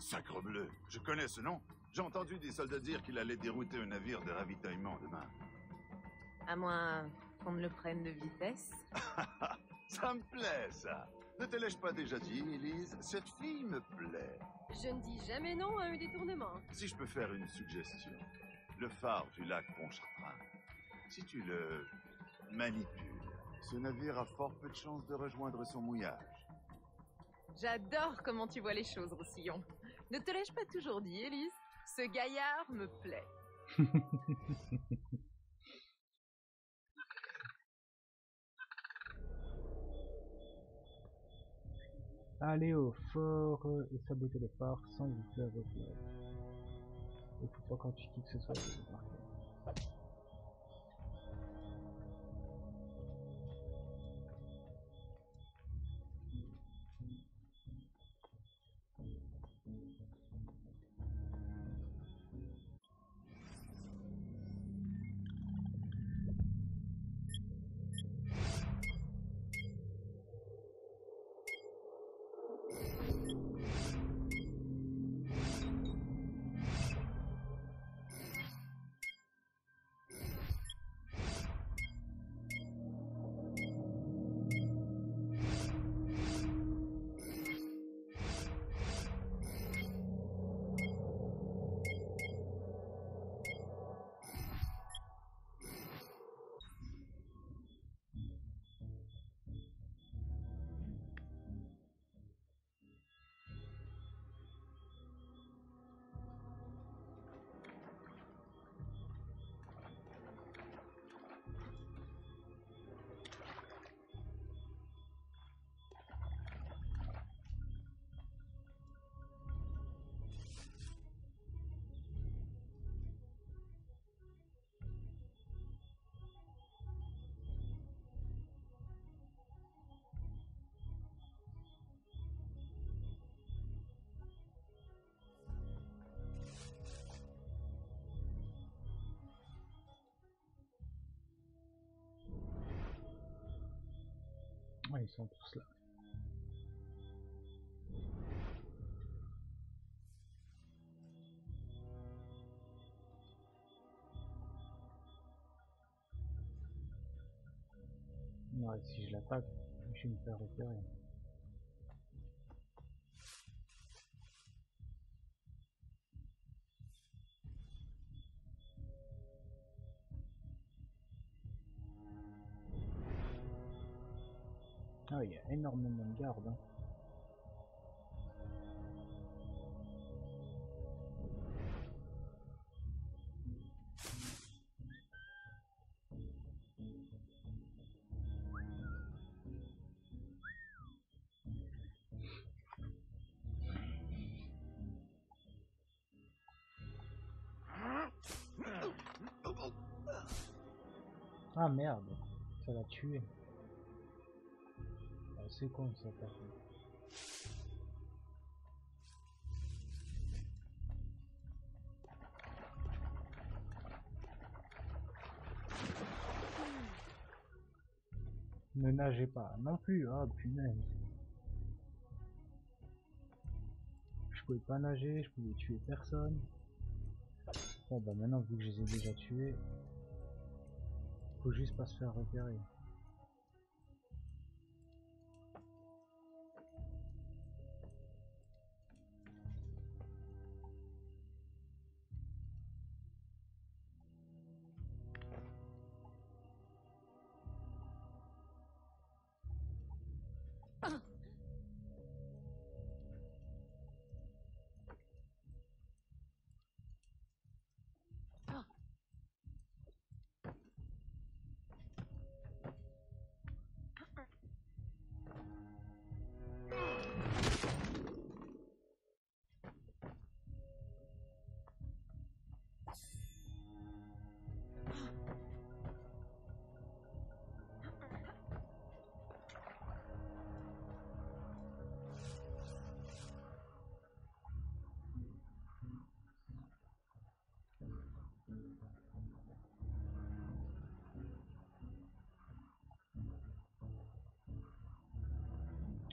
[SPEAKER 13] Sacrebleu, je connais ce nom. J'ai entendu des soldats dire qu'il allait dérouter un navire de ravitaillement demain.
[SPEAKER 8] À moins qu'on ne le prenne de vitesse.
[SPEAKER 13] Ça me plaît, ça. Ne te l'ai-je pas déjà dit, Élise? Cette fille me plaît.
[SPEAKER 2] Je ne dis jamais non à un détournement.
[SPEAKER 13] Si je peux faire une suggestion, le phare du lac Pontchartrain, si tu le manipules, ce navire a fort peu de chances de rejoindre son mouillage.
[SPEAKER 8] J'adore comment tu vois les choses, Roussillon. Ne te l'ai-je pas toujours dit, Élise? Ce gaillard me plaît.
[SPEAKER 1] Aller au fort euh, et saboter le phare sans avec le... Il faut pas quand tu qui que ce soit. Si je l'attaque, je vais me faire repérer. Ah, il y a énormément de gardes. hein. Ah merde, ça l'a tué. Ah, C'est con ça par. Ne nagez pas non plus, ah punaise. Je pouvais pas nager, je pouvais tuer personne. Bon bah maintenant vu que je les ai déjà tués, faut juste pas se faire repérer.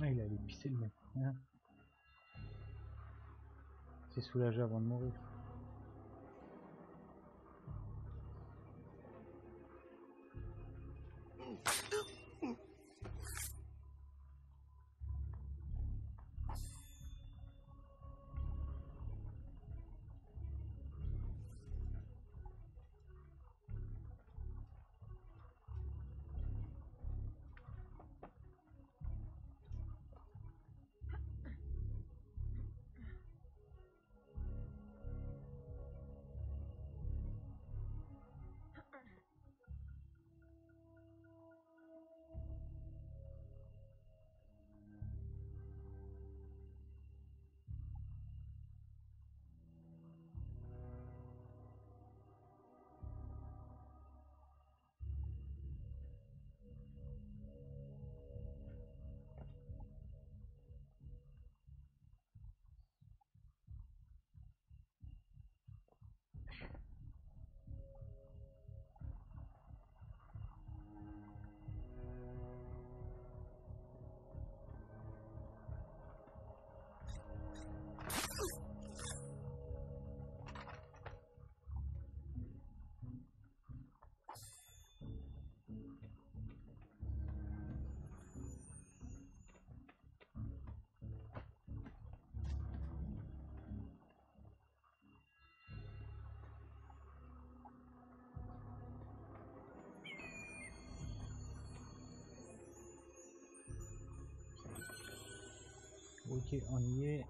[SPEAKER 1] Il allait pisser le mec. C'est soulagé avant de mourir. Ok, on y est.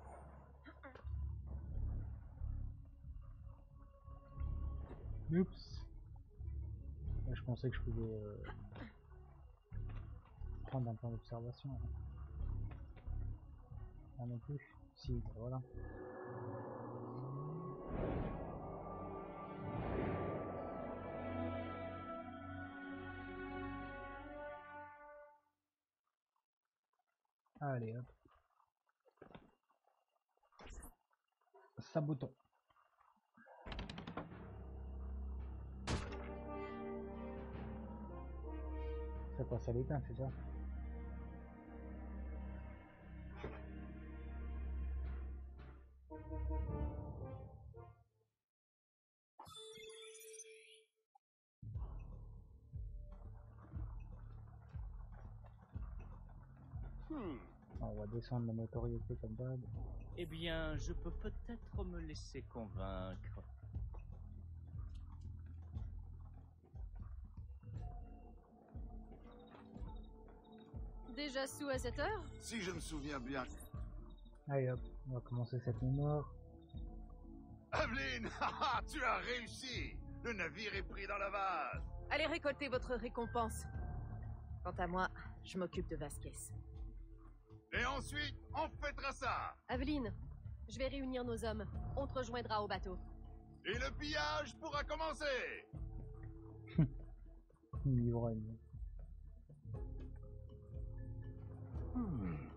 [SPEAKER 1] Oups. Je pensais que je pouvais euh, prendre un plan d'observation. Ah non plus. Si, bah voilà. Allez hop. Saboton. Ça passe à l'éteint, c'est ça? Descendre la notoriété comme d'hab.
[SPEAKER 14] Eh bien, je peux peut-être me laisser convaincre.
[SPEAKER 2] Déjà sous à cette heure?
[SPEAKER 13] Si je me souviens bien.
[SPEAKER 1] Allez hop, on va commencer cette mémoire.
[SPEAKER 13] Aveline, tu as réussi Le navire est pris dans la vase
[SPEAKER 8] Allez récolter votre récompense. Quant à moi, je m'occupe de Vasquez.
[SPEAKER 13] Et ensuite, on fêtera ça
[SPEAKER 2] Aveline, je vais réunir nos hommes. On te rejoindra au bateau.
[SPEAKER 13] Et le pillage pourra commencer.
[SPEAKER 6] Hmm.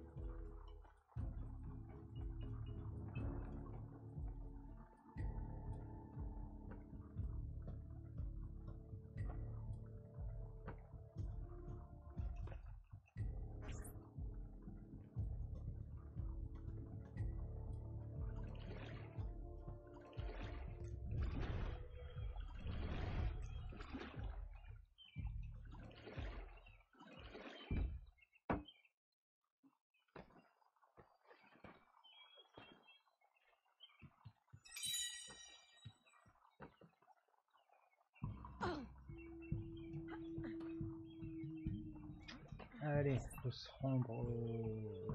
[SPEAKER 1] Allez, faut se rendre au...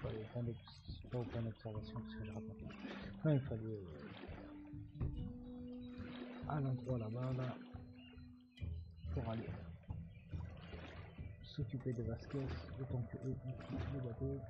[SPEAKER 1] Faut pas au point d'observation parce que je. Non, il fallait euh, à l'endroit là-bas, là, pour aller s'occuper de Vasquez autant que eux le bateau.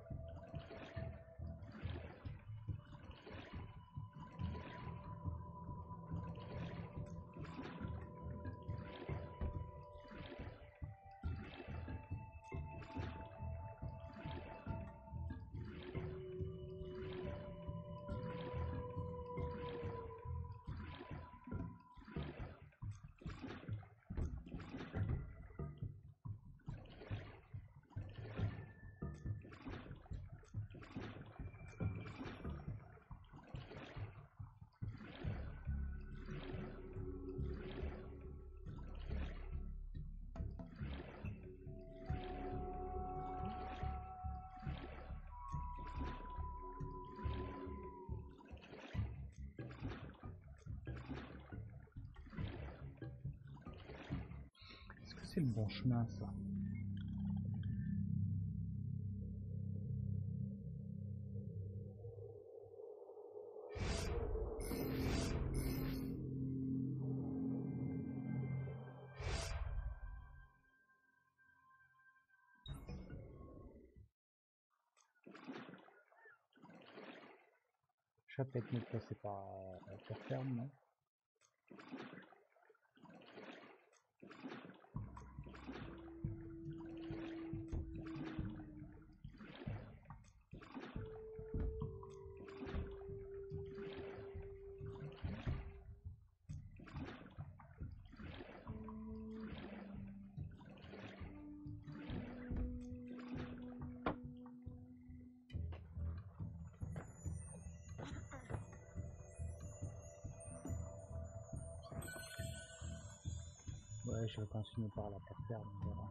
[SPEAKER 1] Bon chemin, ça. Vais peut-être me passer par la terre ferme, non? Je vais continuer par la terre ferme, on verra.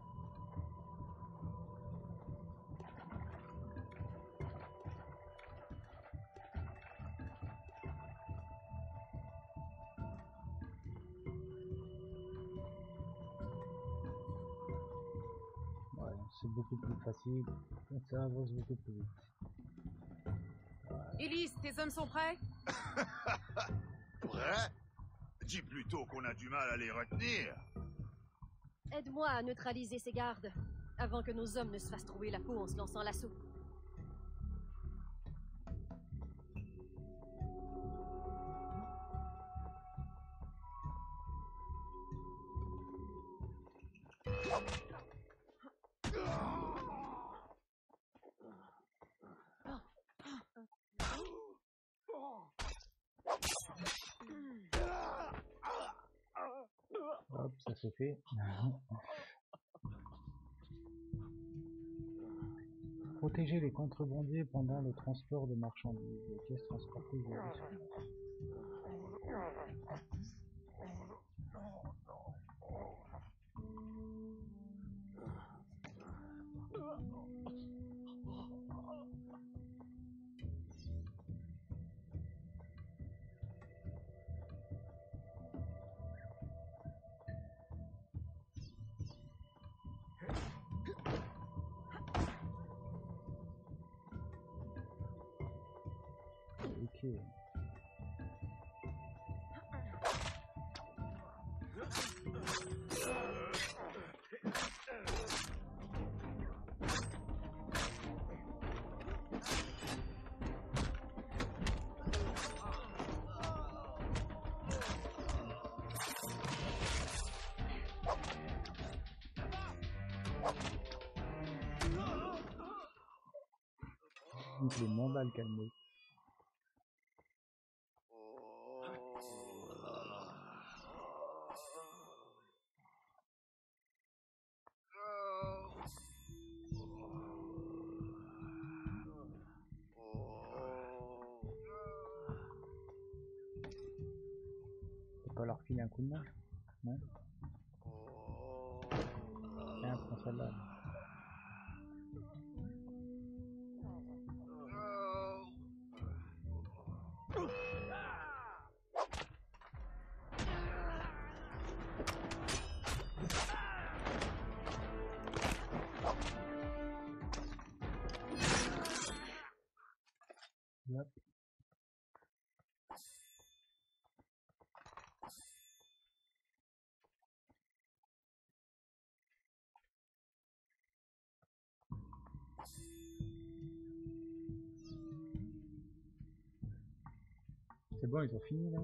[SPEAKER 1] C'est beaucoup plus facile, ça avance beaucoup plus vite.
[SPEAKER 8] Élise, tes hommes sont prêts?
[SPEAKER 13] Prêt Dis plutôt qu'on a du mal à les retenir.
[SPEAKER 2] Aide-moi à neutraliser ces gardes, avant que nos hommes ne se fassent trouver la peau en se lançant l'assaut.
[SPEAKER 1] Ça c'est fait. Protéger les contrebandiers pendant le transport de marchandises. Les pièces transportées Mandats le pas leur filer un coup de main C'est bon, ils ont fini là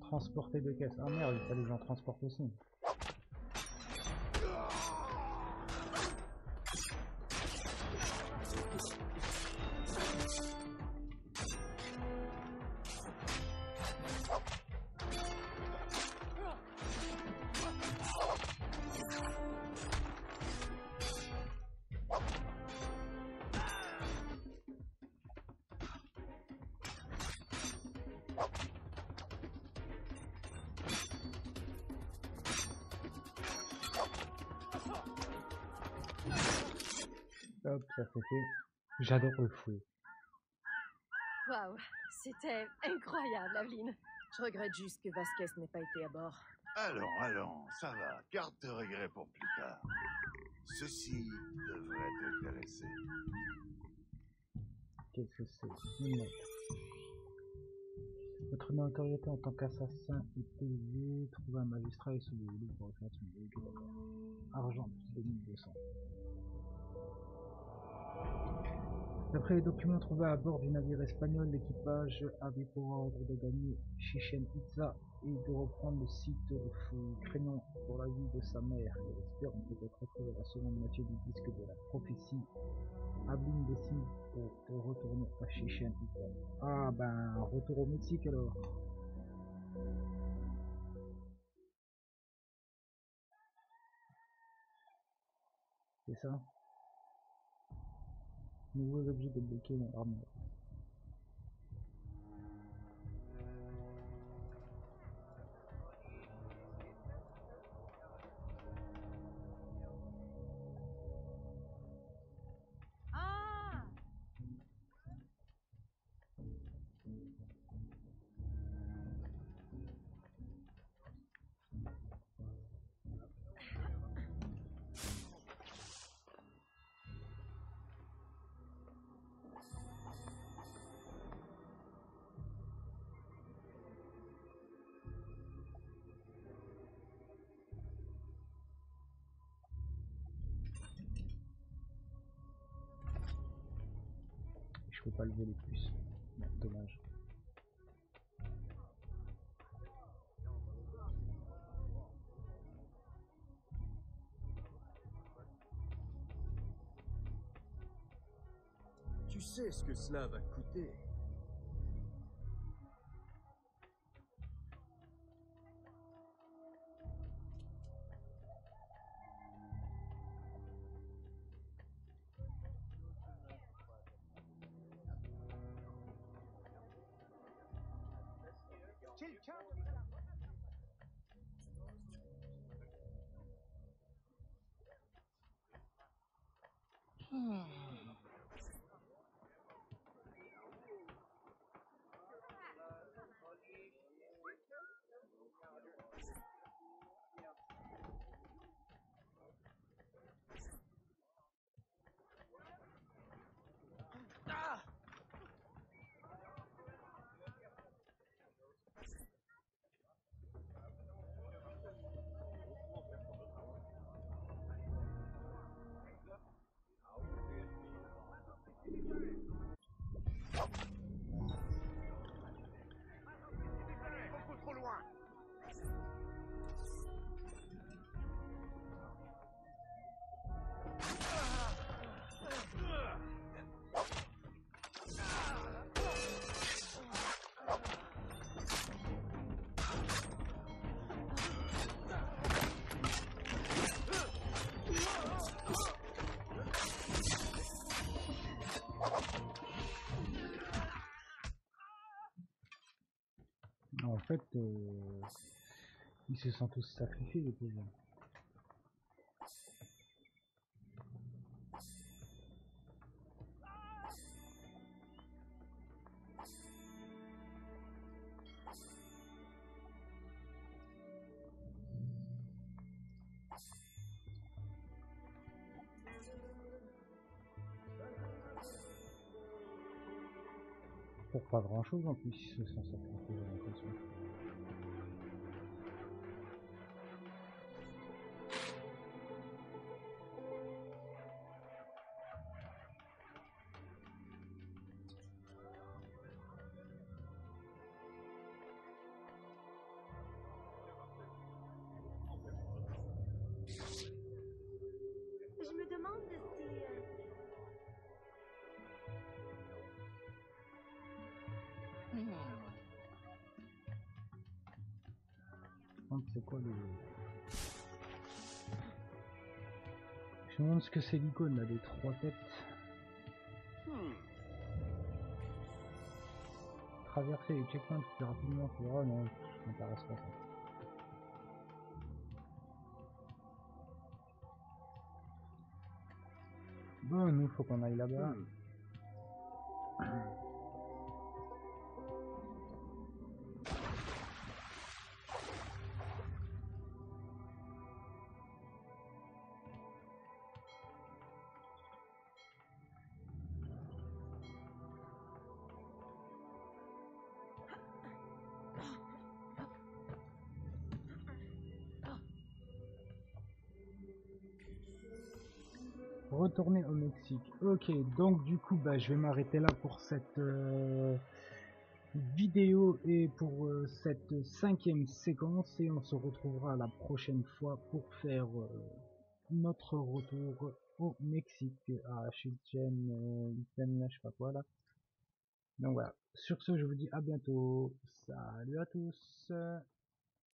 [SPEAKER 1] Transporter deux caisses. Ah merde, il fallait que j'en transporte aussi. Hop, ça c'est fait. J'adore le fouet.
[SPEAKER 2] Waouh, c'était incroyable, Aveline.
[SPEAKER 8] Je regrette juste que Vasquez n'ait pas été à bord.
[SPEAKER 13] Allons, allons, ça va. Garde tes regrets pour plus tard. Ceci devrait t'intéresser.
[SPEAKER 1] Qu'est-ce que c'est? Votre notoriété en tant qu'assassin est élevée. Trouver un magistrat et sauver pour refaire son d'accord. Argent, plus 2200. D'après les documents trouvés à bord du navire espagnol, l'équipage avait pour ordre de gagner Chichen Itza et de reprendre le site de. Craignant pour la vie de sa mère et espérant peut-être retrouver la seconde moitié du disque de la prophétie, Ablin décide de retourner à Chichen Itza. Ah ben, retour au Mexique alors. C'est ça? Nouveaux objets débloqués dans l'armure.
[SPEAKER 9] Tu sais ce que cela va coûter.
[SPEAKER 1] En fait, euh, ils se sont tous sacrifiés les pauvres. Grand chose en plus, ils se sont sacrifiés, j'ai l'impression. C'est quoi le... Je me demande ce que c'est l'icône là, les trois têtes. Traverser les checkpoints plus rapidement, c'est vrai, non, ça m'intéresse pas ça. Bon, nous, faut qu'on aille là-bas. Ok, donc du coup, bah, je vais m'arrêter là pour cette euh, vidéo et pour euh, cette cinquième séquence. Et on se retrouvera la prochaine fois pour faire euh, notre retour au Mexique à Chichen je sais pas quoi là. Donc voilà, sur ce je vous dis à bientôt, salut à tous